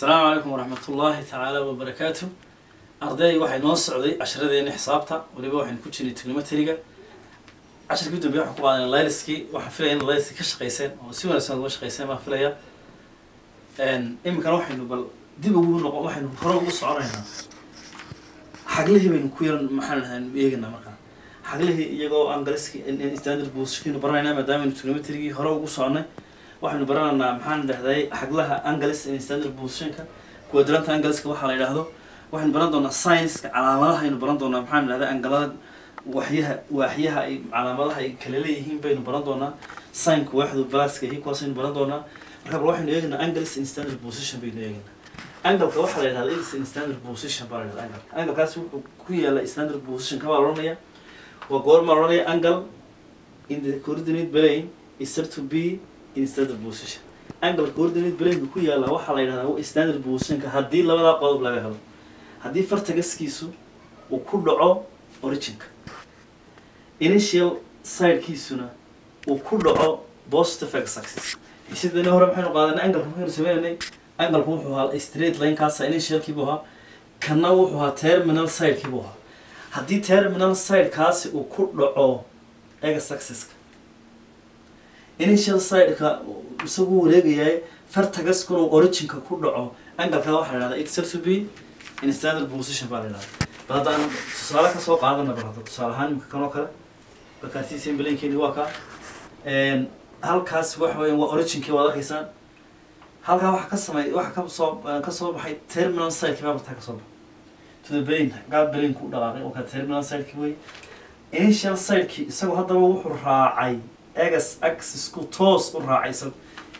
asalaamu calaykum waraxmat ullaahi tacaala wabarakaatu arday waxay noo socday casharadeeni xisaabta. Weliba waxaynu ku jirnay trigonometriga casharkii u dambeya waxaan ku qaadanay layliskii waxaan filaya in layliskii ka shaqayseen oo si wanaagsan uga shaqayseen baan filaya. Iminkana waxaynu bal dib ugu noqon waxaynu hore ugu soconaynaa. Xaglihii baynu ku yaran maxaan ahaan eeganaa markaa xaglihii iyagoo angaliski standard positionkaynu baranaynaa maadaamanu trigonometrigii hore ugu soconay waxaynu baranaynaa maxaan dhahday xaglaha angalis in standard positionka quadranta angaliska waxaa la yidhaahdo. Waxaynu baran doonaa scienceska calaamadaha aynu baran doonaa maxaan dhahday angalada waxyaha waaxyaha ay calaamadaha ay kala leeyihiin baynu baran doonaa. Signka waaxdu balaaska iyo kuwaas aynu baran doonaa. Marka bal waxaynu eegaynaa angalis in standard position baynu eegaynaa. Angalka waxaa la yidhahda is in standard position baa la yidhahda angalka angalkaasi wuxuu ku yaalla standard position ka baa la waa goorma la odhanaya angle in the coordinate plane is said to be in standard position angle coordinate plane ku yaalla waxaa la yidhahdaa standard positionka haddii labadaa qodob laga helo. Haddii fartagaskiisu uu ku dhaco originka. Initial sidekiisuna uu ku dhaco positive x axis hore maxaynu qaadanay angalka maxaynu sameynanay angalku wuxuu ahaa straight line kaasa initialkiibuu ahaa. Kana wuxuu ahaa terminal sidekiibuu ahaa. Haddii terminal sidekaasi uu ku dhaco x axiska initial sideka isagu wareegayahay fartagaskuna originka ku dhaco. Angalkaa waxaa la yidhahdaa excel in standard position baa la yidhahdaa bal haddaan tusaale ka soo qaadana bal hadda tusaale ahaan imika kan kale balkaartiisa blankeeni waa ka halkaas waxa weya waa originkii waad arkaysaan. Halkaa waxa ka samey waxa ka soo ka soo baxay terminal sidekii baa bartaa ka soo baxay. To the brain gaa brain ku dhaqaaqay oo ka terminal sidekii wey initial sidekii isagu haddaba wuxuu raacay egas axisku toos u raacay isagu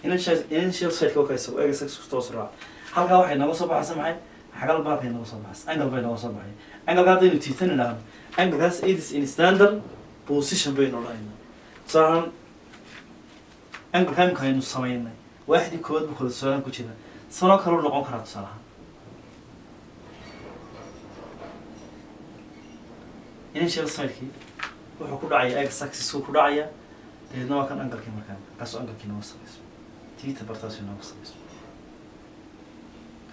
initial initial sideka waa ka isagu egas axisku toos u raacay halkaa waxay nooga soo baxaysa maxay? Xagal baabkay nooga soo baxaysa. Angle bay nooga soo baxay. Angleka haddaynu tiitan idhaahno anglekaas it is in standard position aynu samaynay. Waaxdii koowaad bu kala tusaalaan ku jira sanoo kaleu noqon karaa tusaalahaan wuxuu ku dhacaya axisku ku dhacaya dabeedna waa kan angalkii markaa kaasoo angalkii nooga samayso tiita bartaasi nooga samayso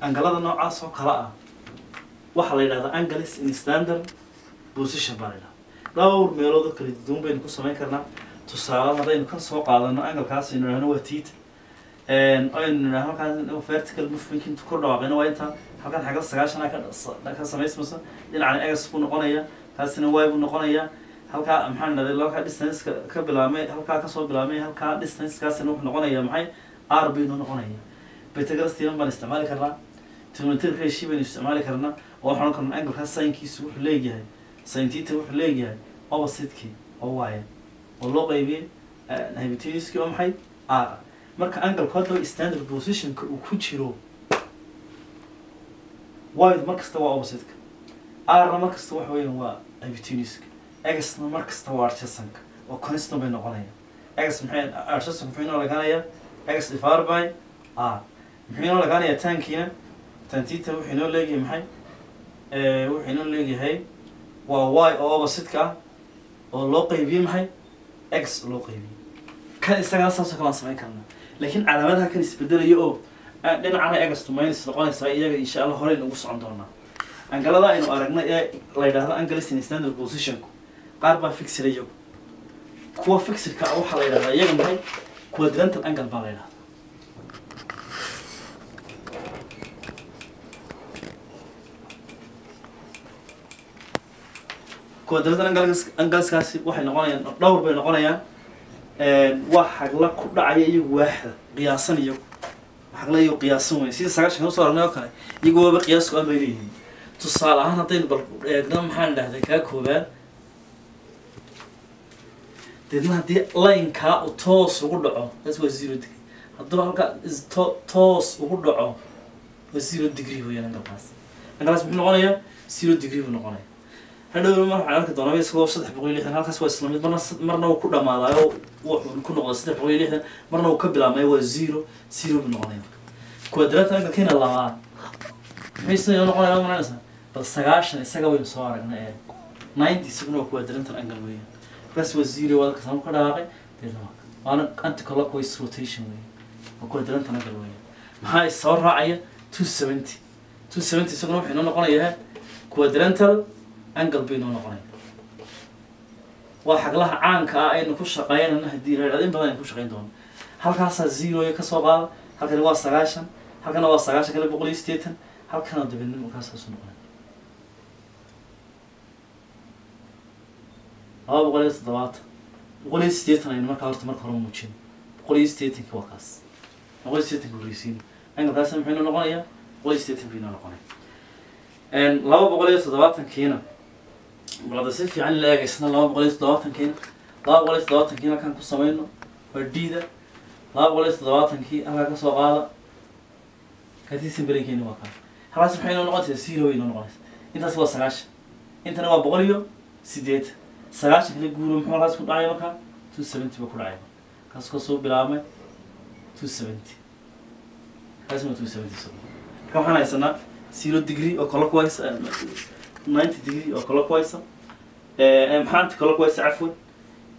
angalada noocaas oo kale ah waxaa la yidhahdaa angalis in standard position baa la yidhahda dhowr meelood oo kala duwan baynu ku samayn karnaa tusaale haddaynu ka soo qaadano angalkaas aynu idhahno waa tiita aynu idhahno halkaan vertical movement intu ku dhawaaqayna waa intaa halkan xagal sagaashana ka samaysmaysa dhinacana egas buu noqonaya kaasina y buu noqonaya halkaa maxaan dhahday halkaa distanceka ka bilaabmay halkaa ka soo bilaabmay halkaa distancekaasina wuxuu noqonaya maxay? R baynu noqonaya. Betagalastiinan baan isticmaali karnaa. Trigonometric ratio baynu isticmaali karnaa. Oo waxaan odhan karnaa signkiisu wuxuu leeyahay. Sintita wuxuu leeyahay opposite-kii oo waaya oo loo qaybiyey hypotenuse-kii oo maxay? R. Marka angalku haddaba standard positionka uu ku jiro. Wide mar kasta waa opposite-ka. R-na mar kasta waxa weeyaan waa hypotenuse-ka egasna mar kasta waa archesanka oo constant bay noqonaya egas maxay archesanka muxuu inoo lagaanayaa egas divided by r muxuu inoo lagaanayaa tankiina tantita wuxuu inoo leeyahay maxay wuxuu inoo leeyahay waa y oo opposite-ka ah oo loo qaybiyey maxay x loo qaybiyey kan isagana saasoo kale samayn karnaa laakiin calaamadaha kan isbedelayo oo dhinacana egastu minus noqonaysaa iyaga insha allah horeynu ugu socon doonaa angalada aynu aragnay ee la yidhaahdo angalis in standard positionku qaar baa fixira iyagu kuwa fixirka ah waxaa la yidhahdaa iyaga maxay? Quadrantal angle baa la yidhahdaa. Quadrantal angles angleskaasi waxay noqonayaan dhowr bay noqonayaan. Waa xagla ku dhacaya iyagu waaxda qiyaasan iyagu xagla iyagu qiyaasan weyn. Sida sagaashan u soo aragnay oo kale iyagu waaba qiyaasku aan bay leeyihiin. Tusaale ahaan haddaynu bal maxaan dhahday kaa koobaan deedna haddii linekaa uu toos ugu dhaco taas waa zero degree hadduu halkaa to toos ugu dhaco waa zero degree weeyaan angalkaas angalkaas muxuu noqonayaa zero degree buu noqonaya hadhowna mar waxaan arki doonaa isagoo saddex boqol iyo lixdan halkaas waa isla mid marna marna uu ku dhamaadaayo wuxuu ku noqda saddex boqol iyo lixdan marna uu ka bilaabmayo waa zero zero buu noqonaya quadrant angalkiina labaad maxay noqonaya maranaysaa bal sagaashan isaga waynu soo aragnay ee ninety isaguna waa quadrantal angle weeyaan markaas waa zero waa halkaas ka waa waana anticlockwise rotation weeyaan waa quadrantal angle weeyaan maxaa is soo raacaya two seventy. two seventy isaguna wuxuu inoo noqonayaa quadrantal angle bay inoo noqonaya waa xaglaha caanka ah aynu ku shaqeynana haddii la in? Badan aynu ku shaqeyn doono halkaasaa zeroya ka soo qaada halkani waa sagaashan halkana waa sagaashan kale boqol iyo siddeetan halkana dabeedna markaasaasu noqonaya laba boqol iyo toddobaatan boqol iyo siddeetan aynu markaa horta marka hore muujin boqol iyo siddeetanki waa kaas boqol iyo siddeetanka horeysiin angalkaas muxuu inoo noqonayaa boqol iyo siddeetan buu inoo noqonaya laba boqol iyo toddobaatankiina balada si fiican la eegaysna laba boqol iyo toddobaatankiina laba boqol iyo toddobaatankiina halkaan ku samayno d-da laba boqol iyo toddobaatankii halkaa ka soo qaada katiisan berenkeeni waa kaa halkaas maxay inoo noqonaysaa zero inoo noqonaysa intaas waa sagaashan intana waa boqol iyo siddeetan sagaashan kale guuro muxuu halkaas ku dhacay markaa two seventy ba ku dhacay kaas ka soo bilaabmay two seventy kaasna two seventy so marka waxaan haysanaa zero degree oo clockwise ninety degree oo clockwise maxaa anti clockwise cafwan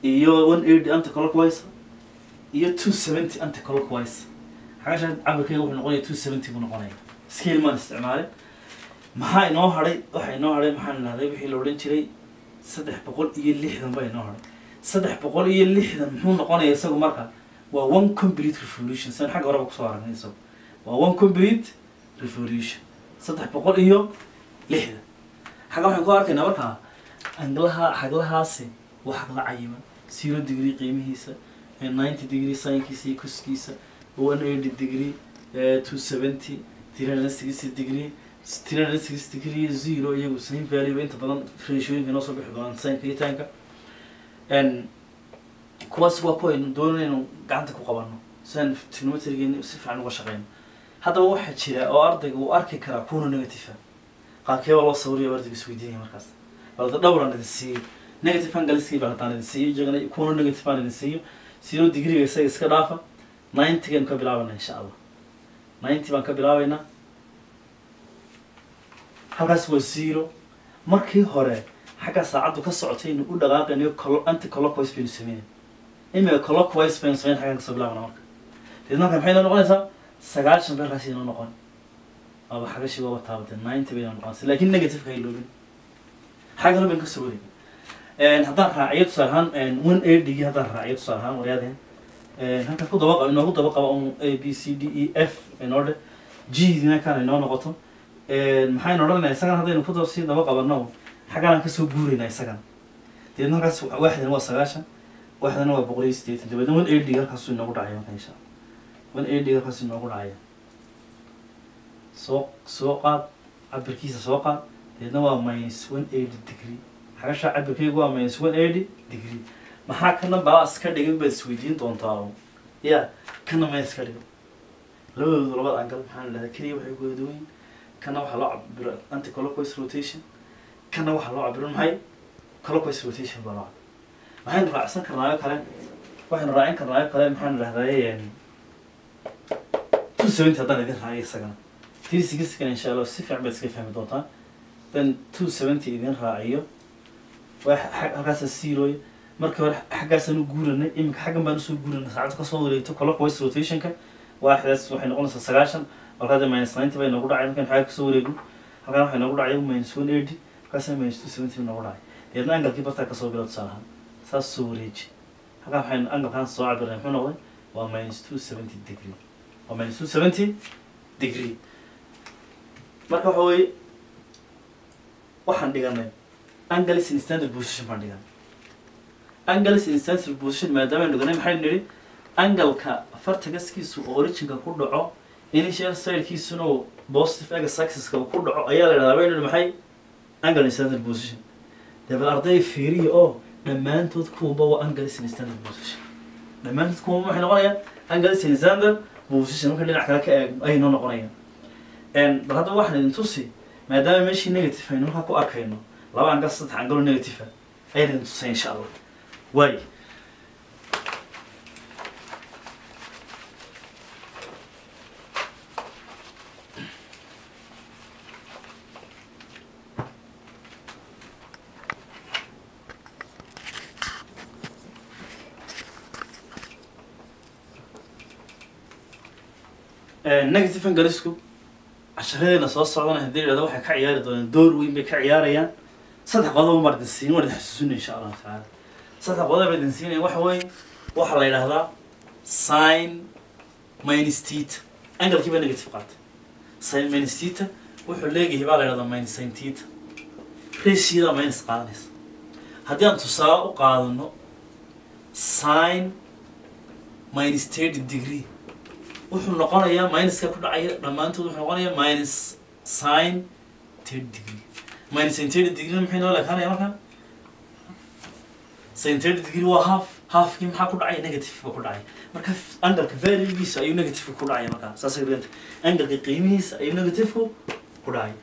iyo one eighty anti clockwise iyo two seventy anti clockwise. Xagashan cabirkeyga wuxuu noqonaya two seventy buu noqonaya scale maan isticmaalin. Maxaa inoo hadhay waxa inoo hadhay maxaan idhahday wixii la odhan jiray saddex boqol iyo lixdan baa inoo hadhay saddex boqol iyo lixdan muxuu noqonaya isagu marka waa one complete revolution. Sian xagga horeba ku soo aragnay isagu. Waa one complete revolution. Saddex boqol iyo lixdan. Xagga waxaan ku arkaynaa markaa anglaha xaglahaasi waa xagla cayiman. Zero degree qiimihiisa ninety degree signkiisa iyo kuskiisa one eighty degree two seventy three hundred sixty degree sixty zero iyagu same value inta badan ratioyinka inoo soo bixi doonaan signka iyo tanka. Kuwaas waa kuwa aynu doonaynu gacanta ku qabano siaan trigonometrigeeni si fiican uga shaqeyno haddaba waxaa jira oo ardayga arki karaa kuna negative loo siiyo negative angaliskii baa allah. ninety baan ka bilaabaynaa halkaas waa markii hore xagga saacaddu ka socotaynu u dhaqaaqaynayo anti clockwise baynu sameynay imika clockwise baynu sameyn xaggan ka soo bilaabana marka. Deed marka maxay noo noqonaysaa? Sagaashan bay halkaas inoo noqon. Waaba xagashi waaba taabatee ninety bay inoo noqonaysa laakiin negative ka iloobin. Xagga baynu ka soo wareegay haddaan raaciyo tusaale ahaan one eighty haddaan raaciyo tusaale ahaan waryaadeen halkan ku daba inoogu daba qabo un a b c d e f inoo g dina kan inoo noqoto maxaynu odhanaynaa isagan haddaynu ku sii daba qabano xagganaan ka soo guuraynaa isagan deedna halkaas waaxdan waa sagaashan waaxdana waa boqol iyo siddeetan. Dabeedna one eighty halkaasuu inoogu dhacaya marka insha allah. One eighty halkaasuu inoogu dhacaya soo soo qaad cabirkiisa soo qaad deedna waa minus one eighty degree. Xagasha cabirkeygu waa minus one eighty degree. Maxaa kana baas ka dhigin baad isweydiin doontaa oo. Ya kana mees ka dhigo labadoodu labada angal maxaan idhahdaa keliya waxay ku wadaduwayn kana waxaa loo cabiro anti clockwise rotation? Kana waxaa loo cabiro maxay? Clockwise rotation baa loo cabiro waxaynu raacsan karnaayo kale. Waxaynu raacin karnaayo kale maxaan idhahdaa two seventy haddaan idin raaciyo isagana. Three sixty-kan insha allah si fiican baad iska fahmi doontaan then two seventy idin raaciyo. Halkaasa zeroy markii hore xaggaasaan u guuranay iminka xaggan baan u soo guuranay. Saacadda ka soo wareegto clockwise rotationka. Waaxdaas waxay noqonaysaa sagaashan halkaada minus ninety bay noogu dhacay. Markaan xagga ka soo wareegno halkaan waxay noogu dhacay minus one eighty halkaasna minus two seventy noogu dhacay. Deedna angalkii bartaa ka soo bilo tusaale ahaan saas soo wareeji. Halkaan waxay angalkaan soo cabirnay muxuu noqday? Waa minus two seventy degree. Waa minus two seventy degree. Marka waxa weeye waxaan dhiganay angles in standard position baan dhiganay angles in standard position maadaama dhiganay maxaynu nidhi? Angalka fartagaskiisu originka ku dhaco initial sidekiisuna oo positive x axis-ka ku dhaco ayaa la yidhahdaa baynu nidhi maxay? Angle standard position. Dabal arday fiiriya oo dhammaantood kuwaba waa angles in standard position. Dhammaantood kuwaba waxay noqonayaan angles in standard position marka dhinac kale ka eegno ayay noo noqonayaan. Bal hadda waxaan idin tusi maadaama meeshii negative aynu markaa ku arkayno laba angal saddex angaloo negative ah ayaan idin tusay insha allah. Waayo negative angalisku casharadeena soo socdana haddii la yidhahdo waxay ka ciyaari doonaan door weyn bay ka ciyaarayaan. Saddex qodob baan idin siin waan idin xasuusinay insha allahu tacaala. Saddex qodob baan idin siinaya waxa weeye waxaa la yidhahdaa sin minus theta. Angalkii baa negative qaatay. Sin minus theta wuxuu leeyahay baa la yidhahdaa minus sin theta. Ratioda minus qaadanaysa. Haddii aan tusaale u qaadano sin minus thirty degree wuxuu noqonayaa minuska ku dhacaya dhammaantood wuxuu noqonayaa minus sin thirty degree. Minus sin thirty degree maxay noo leekaanaya markaa? Sin degree waa half halfkii maxaa ku dhacaya? Negative ba ku dhacaya. Marka angalka valuegiisa ayuu negative ku dhacaya markaa. Saasay dhiganta angalka qiimihiisa ayuu negative ku dhacaya.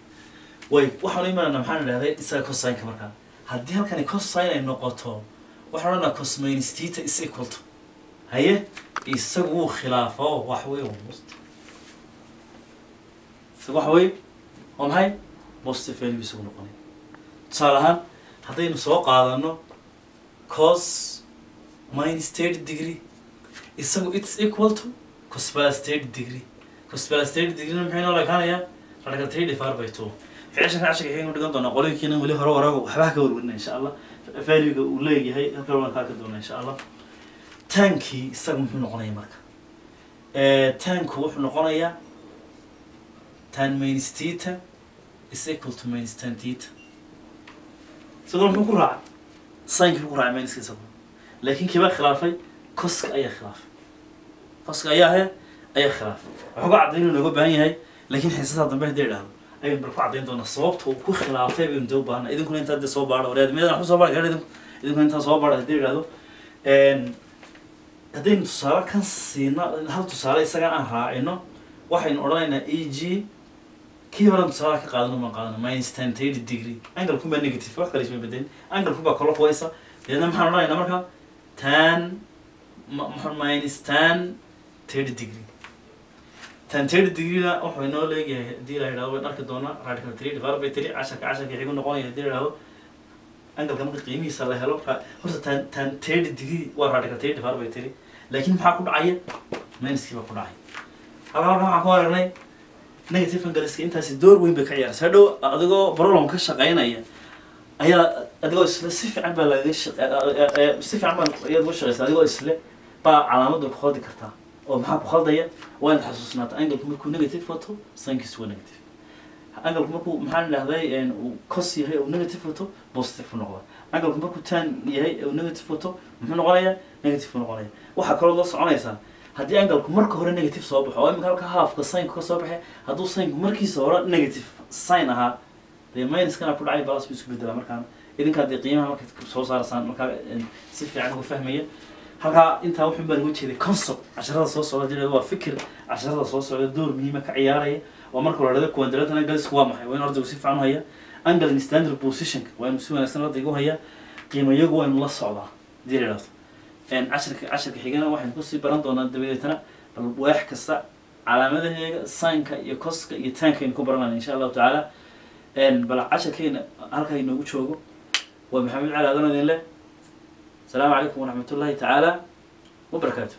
Way waxaan imaanana maxaan idhahday isaga cosine-ka markaa. Haddii halkani cosine ay noqoto waxaan odhanaa cos is equal haye isagu wuu khilaafo wax wey isagu wax wey waa maxay? Positive value isagu noqonay. Tusaale ahaan haddaynu soo qaadano cos minus thirty degree isagu it's equal to cos plus thirty degree. Cos plus thirty degree maxay noo leekaanayaa radical three divided by two. Ficilshanka casharka xigaynu dhigan doonaa qolooyinkiina weli hore waraago waxbaa ka warwarina insha allah. Valuega uu leeyahay halkan waan ka doonaa insha allah tankii isaga muxuu noqonaya marka. Tanku wuxuu noqonayaa tan minus theta to minus isagoo muxuu ku raacay sinkii ku raacay minuska isagu laakiin kibaa khilaafay koska ayaa khilaafay. Koska ayaa he ayaa khilaafay. Wuxuu ka caddayn inuu nooga baahan yahay laakiin xiisadaa dambe haddii idhahdo ayaynu bal ku caddayn doonaa sababta uu ku khilaafay baynu u baahana idinkuna intaa dee soo baadho wareed miyadan waxu soo baadhi kara idinku idinkuna intaa soo baadho haddii idhahdo haddaynu tusaale kan siino hal tusaale isaga aan raacino waxaynu odhanaynaa e g kii horan tusaale ka qaadano maan qaadano minus ten thirty degree angalku baa negative wax kale bedelin angalku baa clockwise deedna maxaan odhanaynaa marka tan minus thirty degree. Tan thirty degree-na wuxuu inoo leeyahay haddii la yidhahdo wayn arki doonaa radical three divided by three casharka casharka xigu noqonaya haddii la yidhahdo angalka marka qiimihiisa la helo horta tan tan thirty degree waa radical three divided by three laakiin maxaa ku dhacaya? Minuskii baa ku dhacay. Halka halka waxaan ku aragnay negative angaliska intaasi door weyn bay ka ciyaaraysa hadhow adigoo problem ka shaqaynaya ayaa adigoo isle si fiican baa lagaga si fiican baa ayaad uga shaqaysa adigoo isle baa calaamadda ku khaldi kartaa. Oo maxaa ku khaldaya? Waa xasuusnaata angalku markuu negative wato sankiisu waa negative. Angalku markuu maxaan idhahday uu cos yahay uu negative wato positive u noqda angalku markuu tan yahay uu negative wato muxuu noqonayaa negative noqonaya waxaa kaloo la soconaysaa haddii angalku marka hore negative soo baxo oo imika halka halfka signku ka soo baxay hadduu signku markiisa hore negative sign ahaa dee minuskana ku dhacay balas buu isku bedelaa markaana idinkaa dee qiimaha markaad soo saarasaan markaa si fiican uga fahmaya. Halkaa intaa wuxun baan uga jeeday concept casharada soo socda direed waa fikir casharada soo socda door muhiima ka ciyaaraya. Oo marka la dhahdo quadratan angalisku waa maxay? Waa in ardaygu si fiican u haya angle and standard positionka waa inu si wanaagsan labada igu hayaa qiimayagu waa inu la socdaa haddii la idhahdo xigana waxaynu ku sii baran doonaa dabadeetana bal waax kasta calaamadaheega saynka iyo koska iyo tankaynu ku baranayna insha allahu tacaala. Bal cashirkeyna halkaa inoogu joogo waa maxamed cali adoon idin leh asalaamu calaykum waraxmat tacaala wabarakaatu